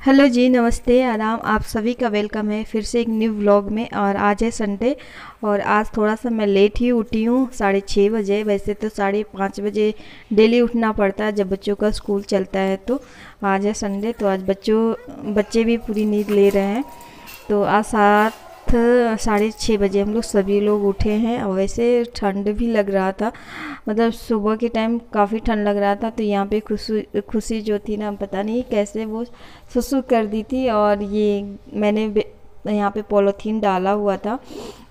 Hello जी, नमस्ते, आराम। आप सभी का वेलकम है फिर से एक न्यू व्लॉग में और आज है संडे और आज थोड़ा सा मैं लेट ही उठी हूँ, साढ़े छः बजे। वैसे तो साढ़े पाँच बजे डेली उठना पड़ता है जब बच्चों का स्कूल चलता है तो। आज है संडे तो आज बच्चों, बच्चे भी पूरी नींद ले रहे हैं। तो आज सात साढ़े छः बजे हम लोग सभी लोग उठे हैं। और वैसे ठंड भी लग रहा था। मतलब सुबह के टाइम काफ़ी ठंड लग रहा था तो यहाँ पे खुशी खुशी जो थी ना पता नहीं कैसे वो सुसु कर दी थी। और ये मैंने यहाँ पे पॉलीथीन डाला हुआ था।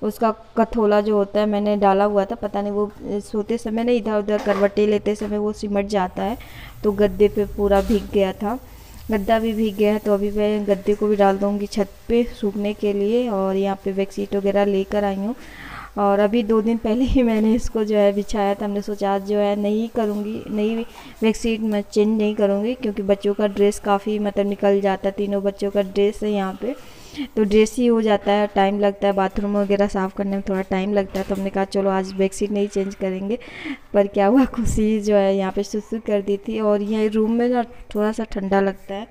उसका कथोला जो होता है मैंने डाला हुआ था। पता नहीं वो सोते समय ना इधर उधर करवटे लेते समय वो सिमट जाता है। तो गद्दे पे पूरा भीग गया था। गद्दा भी भीग गया है तो अभी मैं गद्दे को भी डाल दूँगी छत पे सूखने के लिए और यहाँ पे बेडशीट वगैरह लेकर आई हूँ। और अभी दो दिन पहले ही मैंने इसको जो है बिछाया था, हमने सोचा आज जो है नहीं करूँगी नई बेडशीट मैं चेंज नहीं करूँगी, क्योंकि बच्चों का ड्रेस काफ़ी मतलब निकल जाता तीनों बच्चों का ड्रेस है यहाँ पे। तो ड्रेस ही जाता है टाइम लगता है बाथरूम वगैरह साफ़ करने में थोड़ा टाइम लगता है तो हमने कहा, चलो आज बेडशीट नहीं चेंज करेंगे। पर क्या हुआ, खुशी जो है यहाँ पे सुसु कर दी थी और यहाँ रूम में ना थोड़ा सा ठंडा लगता है।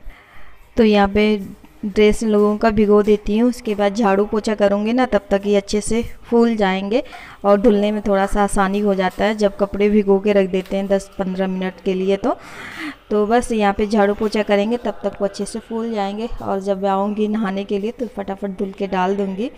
तो यहाँ पे ड्रेस इन लोगों का भिगो देती हूँ। उसके बाद झाड़ू पोछा करूँगी ना, तब तक ये अच्छे से फूल जाएँगे और धुलने में थोड़ा सा आसानी हो जाता है। जब कपड़े भिगो के रख देते हैं 10-15 मिनट के लिए तो तो बस यहाँ पे झाड़ू पोछा करेंगे, तब तक वो अच्छे से फूल जाएँगे। और जब आऊँगी नहाने के लिए तो फटाफट धुल के डाल दूँगी।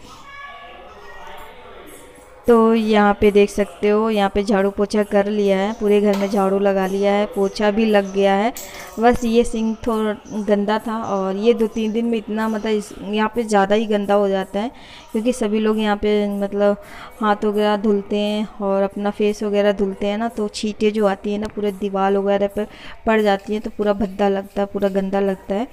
तो यहाँ पे देख सकते हो, यहाँ पे झाड़ू पोछा कर लिया है, पूरे घर में झाड़ू लगा लिया है, पोछा भी लग गया है। बस ये सिंक थोड़ा गंदा था और ये दो तीन दिन में इतना मतलब इस, यहाँ पे ज़्यादा ही गंदा हो जाता है, क्योंकि सभी लोग यहाँ पे मतलब हाथ वगैरह धुलते हैं और अपना फेस वगैरह धुलते हैं ना तो छीटें जो आती हैं ना, पूरे दीवार वगैरह पर पड़ जाती हैं तो पूरा भद्दा लगता है, पूरा गंदा लगता है।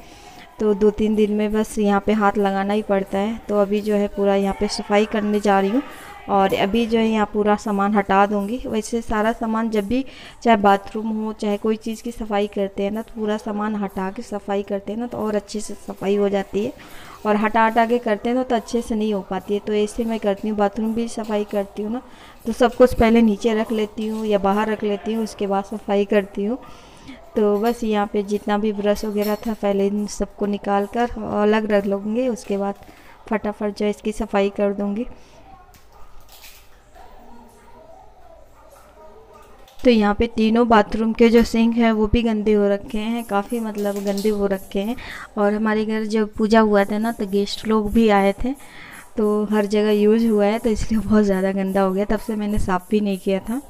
तो दो तीन दिन में बस यहाँ पे हाथ लगाना ही पड़ता है। तो अभी जो है पूरा यहाँ पे सफ़ाई करने जा रही हूँ और अभी जो है यहाँ पूरा सामान हटा दूँगी। वैसे सारा सामान जब भी चाहे बाथरूम हो, चाहे कोई चीज़ की सफ़ाई करते हैं ना तो पूरा सामान हटा के सफ़ाई करते हैं ना तो और अच्छे से सफ़ाई हो जाती है। और हटा हटा के करते हैं ना तो अच्छे से नहीं हो पाती है। तो ऐसे मैं करती हूँ, बाथरूम भी सफ़ाई करती हूँ ना तो सब कुछ पहले नीचे रख लेती हूँ या बाहर रख लेती हूँ, उसके बाद सफ़ाई करती हूँ। तो बस यहाँ पे जितना भी ब्रश वगैरह था, पहले इन सबको निकाल कर अलग रख लूँगी, उसके बाद फटाफट जो इसकी सफ़ाई कर दूँगी। तो यहाँ पे तीनों बाथरूम के जो सिंक हैं, वो भी गंदे हो रखे हैं, काफ़ी मतलब गंदे हो रखे हैं। और हमारे घर जब पूजा हुआ था ना तो गेस्ट लोग भी आए थे तो हर जगह यूज़ हुआ है तो इसलिए बहुत ज़्यादा गंदा हो गया। तब से मैंने साफ़ भी नहीं किया था।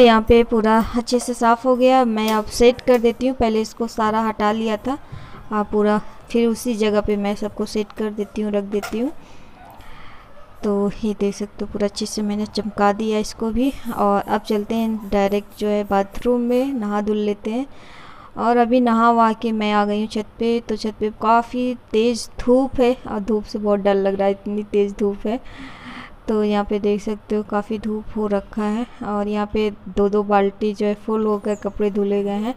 यहाँ पे पूरा अच्छे से साफ़ हो गया। मैं अब सेट कर देती हूँ। पहले इसको सारा हटा लिया था। आ, पूरा फिर उसी जगह पे मैं सबको सेट कर देती हूँ रख देती हूँ। तो ये देख सकते हो पूरा अच्छे से मैंने चमका दिया इसको भी। और अब चलते हैं डायरेक्ट जो है बाथरूम में नहा धुल लेते हैं। और अभी नहा वहा के मैं आ गई हूँ छत पे। तो छत पे काफ़ी तेज़ धूप है। और धूप से बहुत डर लग रहा है इतनी तेज़ धूप है। तो यहाँ पे देख सकते हो काफ़ी धूप हो रखा है और यहाँ पे दो दो बाल्टी जो है फुल होकर कपड़े धुले गए हैं।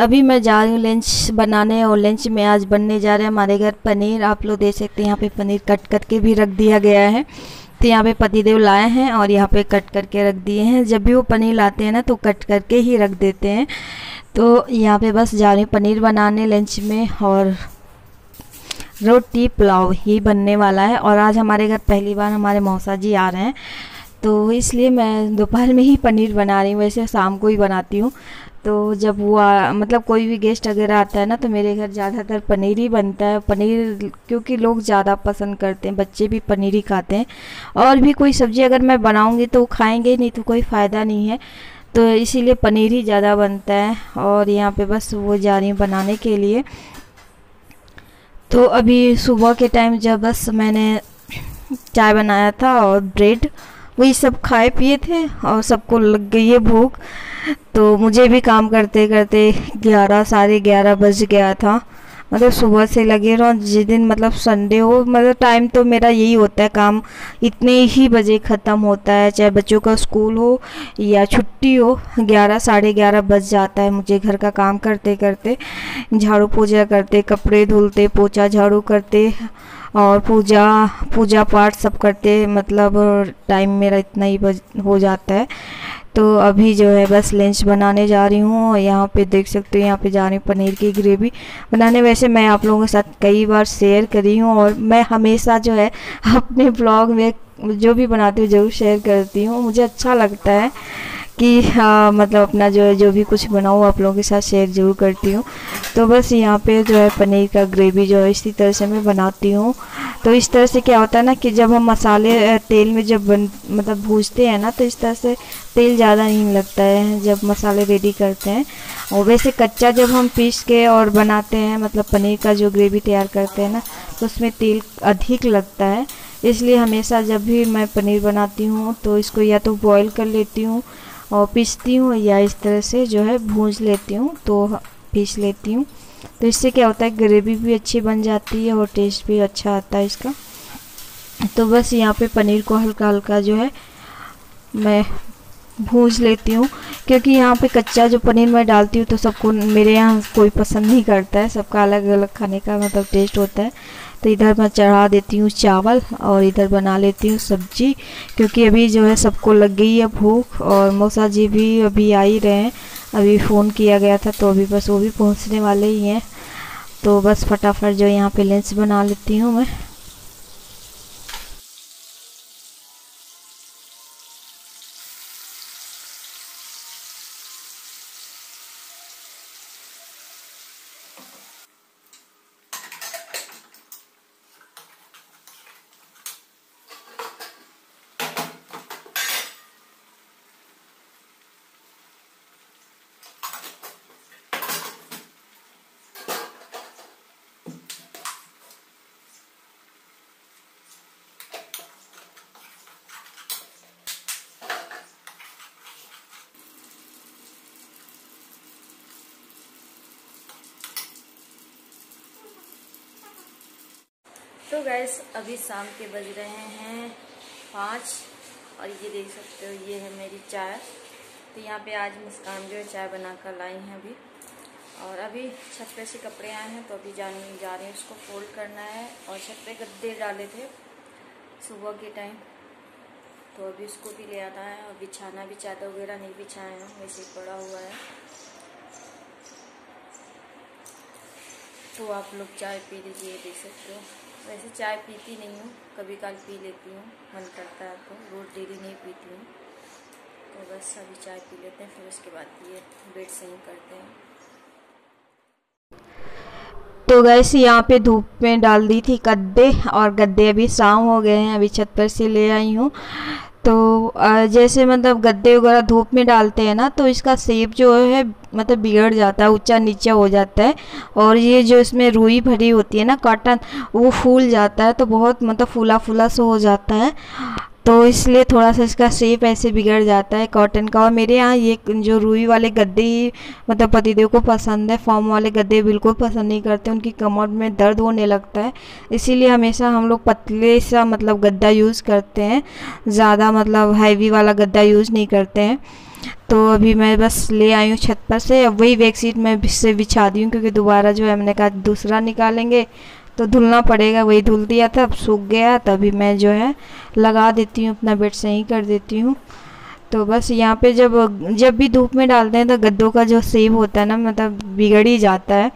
अभी मैं जा रही हूँ लंच बनाने और लंच में आज बनने जा रहे हैं हमारे घर पनीर। आप लोग देख सकते हैं यहाँ पे पनीर कट करके भी रख दिया गया है। तो यहाँ पे पतिदेव लाए हैं और यहाँ पे कट करके रख दिए हैं। जब भी वो पनीर लाते हैं ना तो कट करके ही रख देते हैं। तो यहाँ पे बस जा रही हूँ पनीर बनाने लंच में और रोटी, पुलाव ही बनने वाला है। और आज हमारे घर पहली बार हमारे मौसा जी आ रहे हैं। तो इसलिए मैं दोपहर में ही पनीर बना रही हूँ, वैसे शाम को ही बनाती हूँ। तो जब वो मतलब कोई भी गेस्ट वगैरह आता है ना तो मेरे घर ज़्यादातर पनीर ही बनता है। पनीर, क्योंकि लोग ज़्यादा पसंद करते हैं, बच्चे भी पनीर ही खाते हैं। और भी कोई सब्ज़ी अगर मैं बनाऊँगी तो वो खाएँगे नहीं तो कोई फ़ायदा नहीं है। तो इसीलिए पनीर ही ज़्यादा बनता है और यहाँ पे बस वो जा रही हूँ बनाने के लिए। तो अभी सुबह के टाइम जब बस मैंने चाय बनाया था और ब्रेड वही सब खाए पिए थे और सबको लग गई है भूख। तो मुझे भी काम करते करते ग्यारह, साढ़े ग्यारह बज गया था। मतलब सुबह से लगे रहो, जिस दिन मतलब संडे हो मतलब टाइम तो मेरा यही होता है काम। इतने ही बजे ख़त्म होता है, चाहे बच्चों का स्कूल हो या छुट्टी हो, ग्यारह, साढ़े ग्यारह बज जाता है मुझे घर का काम करते करते। झाड़ू पोछा करते, कपड़े धुलते पोछा झाड़ू करते और पूजा पूजा पाठ सब करते मतलब टाइम मेरा इतना ही बज, हो जाता है। तो अभी जो है बस लंच बनाने जा रही हूँ यहाँ पे देख सकते हो, यहाँ पे जा रही हूँ पनीर की ग्रेवी बनाने वैसे मैं आप लोगों के साथ कई बार शेयर करी हूँ और मैं हमेशा जो है अपने ब्लॉग में जो भी बनाती हूँ, ज़रूर शेयर करती हूँ। मुझे अच्छा लगता है। कि हाँ मतलब अपना जो है, जो भी कुछ बनाऊँ आप लोगों के साथ शेयर ज़रूर करती हूँ। तो बस यहाँ पे जो है, पनीर का ग्रेवी जो है, इसी तरह से मैं बनाती हूँ। तो इस तरह से क्या होता है ना कि जब हम मसाले तेल में जब बन मतलब भूजते हैं ना तो इस तरह से तेल ज़्यादा नहीं लगता है, जब मसाले रेडी करते हैं। और वैसे कच्चा जब हम पीस के और बनाते हैं मतलब पनीर का जो ग्रेवी तैयार करते हैं ना तो उसमें तेल अधिक लगता है। इसलिए हमेशा जब भी मैं पनीर बनाती हूँ तो इसको या तो बॉईल कर लेती हूँ और पीसती हूँ या इस तरह से जो है भूज लेती हूँ तो पीस लेती हूँ। तो इससे क्या होता है, ग्रेवी भी अच्छी बन जाती है और टेस्ट भी अच्छा आता है इसका। तो बस यहाँ पे पनीर को हल्का हल्का जो है मैं भूज लेती हूँ, क्योंकि यहाँ पे कच्चा जो पनीर मैं डालती हूँ तो सबको मेरे यहाँ कोई पसंद नहीं करता है, सबका अलग अलग खाने का मतलब टेस्ट होता है। तो इधर मैं चढ़ा देती हूँ चावल और इधर बना लेती हूँ सब्ज़ी, क्योंकि अभी जो है सबको लग गई है भूख और मौसा जी भी अभी आ ही रहे हैं। अभी फ़ोन किया गया था तो अभी बस वो भी पहुँचने वाले ही हैं। तो बस फटाफट जो यहाँ पे लंच बना लेती हूँ मैं। तो गैस अभी शाम के बज रहे हैं पाँच और ये देख सकते हो, ये है मेरी चाय। तो यहाँ पे आज मुस्कान जो है चाय बनाकर लाई हैं अभी। और अभी छत पे से कपड़े आए हैं तो अभी जाने, जा रहे हैं, उसको फोल्ड करना है। और छत पे गद्दे डाले थे सुबह के टाइम तो अभी उसको भी ले आना है, और बिछाना भी चादर वगैरह नहीं बिछाए हैं, वैसे पड़ा हुआ है। तो आप लोग चाय पी लीजिए, देख सकते हो। वैसे चाय पीती नहीं हूँ कभी काल पी लेती हूँ, मन करता है तो रोज़ डेली नहीं पीती हूँ। तो बस अभी चाय पी लेते हैं, फिर उसके बाद ये बेड सही करते हैं। तो गैस यहाँ पे धूप में डाल दी थी गद्दे, और गद्दे अभी शाम हो गए हैं, अभी छत पर से ले आई हूँ। तो जैसे मतलब गद्दे वगैरह धूप में डालते हैं ना तो इसका सेप जो है मतलब बिगड़ जाता है, ऊँचा नीचा हो जाता है और ये जो इसमें रुई भरी होती है ना, कॉटन, वो फूल जाता है तो बहुत मतलब फूला फूला सो हो जाता है। तो इसलिए थोड़ा सा इसका शेप ऐसे बिगड़ जाता है कॉटन का। और मेरे यहाँ ये जो रुई वाले गद्दे ही मतलब पतिदेव को पसंद है फॉर्म वाले गद्दे बिल्कुल पसंद नहीं करते, उनकी कमर में दर्द होने लगता है। इसीलिए हमेशा हम लोग पतले सा मतलब गद्दा यूज़ करते हैं। ज़्यादा मतलब हैवी वाला गद्दा यूज़ नहीं करते हैं। तो अभी मैं बस ले आई हूँ छत पर से। अब वही शीट मैं से बिछा दी हूँ, क्योंकि दोबारा जो है, मैंने कहा दूसरा निकालेंगे। तो धुलना पड़ेगा, वही धुल दिया था, अब सूख गया, तभी मैं जो है लगा देती हूँ, अपना बेड सही कर देती हूँ। तो बस यहाँ पे जब जब भी धूप में डालते हैं तो गद्दों का जो सेब होता है ना मतलब बिगड़ ही जाता है।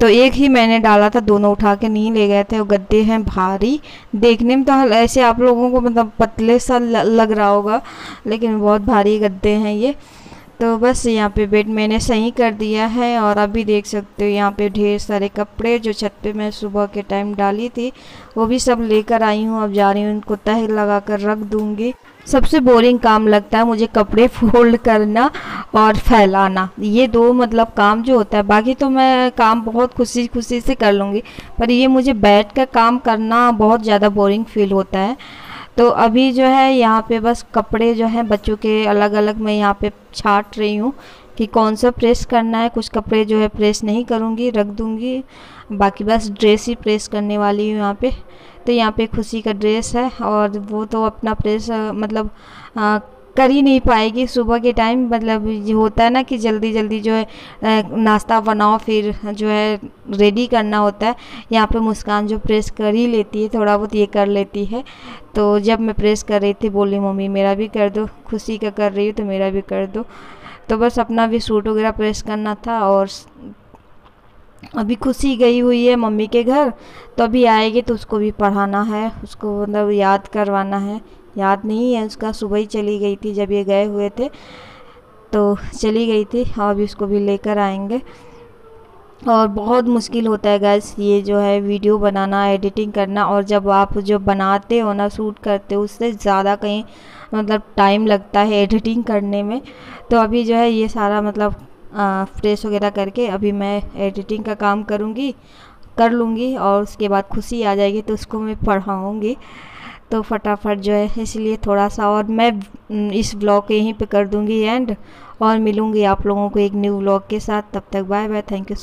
तो एक ही मैंने डाला था, दोनों उठा के नहीं ले गए थे, वो गद्दे हैं भारी। देखने में तो ऐसे आप लोगों को मतलब पतले सा लग रहा होगा, लेकिन बहुत भारी गद्दे हैं ये। तो बस यहाँ पे बेड मैंने सही कर दिया है और अभी देख सकते हो यहाँ पे ढेर सारे कपड़े जो छत पे मैं सुबह के टाइम डाली थी, वो भी सब लेकर आई हूँ। अब जा रही हूँ उनको तह लगा कर रख दूँगी। सबसे बोरिंग काम लगता है मुझे कपड़े फोल्ड करना और फैलाना। ये दो मतलब काम जो होता है, बाकी तो मैं काम बहुत खुशी खुशी से कर लूँगी, पर ये मुझे बैठ कर काम करना बहुत ज़्यादा बोरिंग फील होता है। तो अभी जो है यहाँ पे बस कपड़े जो हैं बच्चों के अलग अलग मैं यहाँ पे छाट रही हूँ कि कौन सा प्रेस करना है। कुछ कपड़े जो है प्रेस नहीं करूँगी रख दूँगी। बाकी बस ड्रेस ही प्रेस करने वाली हूँ यहाँ पे। तो यहाँ पे खुशी का ड्रेस है और वो तो अपना प्रेस मतलब आ, कर ही नहीं पाएगी। सुबह के टाइम मतलब होता है ना कि जल्दी जल्दी जो है नाश्ता बनाओ, फिर जो है रेडी करना होता है। यहाँ पे मुस्कान जो प्रेस कर ही लेती है, थोड़ा बहुत ये कर लेती है। तो जब मैं प्रेस कर रही थी, बोली, मम्मी, मेरा भी कर दो, खुशी का कर रही हूँ तो मेरा भी कर दो। तो बस अपना भी सूट वगैरह प्रेस करना था और अभी खुशी गई हुई है मम्मी के घर। तो अभी आएगी तो उसको भी पढ़ाना है, उसको मतलब याद करवाना है। याद नहीं है, उसका सुबह ही चली गई थी जब ये गए हुए थे। तो चली गई थी अभी उसको भी लेकर आएँगे। और बहुत मुश्किल होता है गैस ये जो है वीडियो बनाना एडिटिंग करना, और जब आप जो बनाते हो ना शूट करते हो, उससे ज़्यादा कहीं मतलब टाइम लगता है एडिटिंग करने में। तो अभी जो है ये सारा मतलब फ्रेश वगैरह करके अभी मैं एडिटिंग का काम करूँगी, कर लूँगी, और उसके बाद खुशी आ जाएगी तो उसको मैं पढ़ाऊँगी। तो फटाफट जो है, इसलिए थोड़ा सा और मैं इस ब्लॉग को यहीं पे कर दूँगी एंड और मिलूँगी आप लोगों को एक न्यू ब्लॉग के साथ। तब तक बाय बाय थैंक यू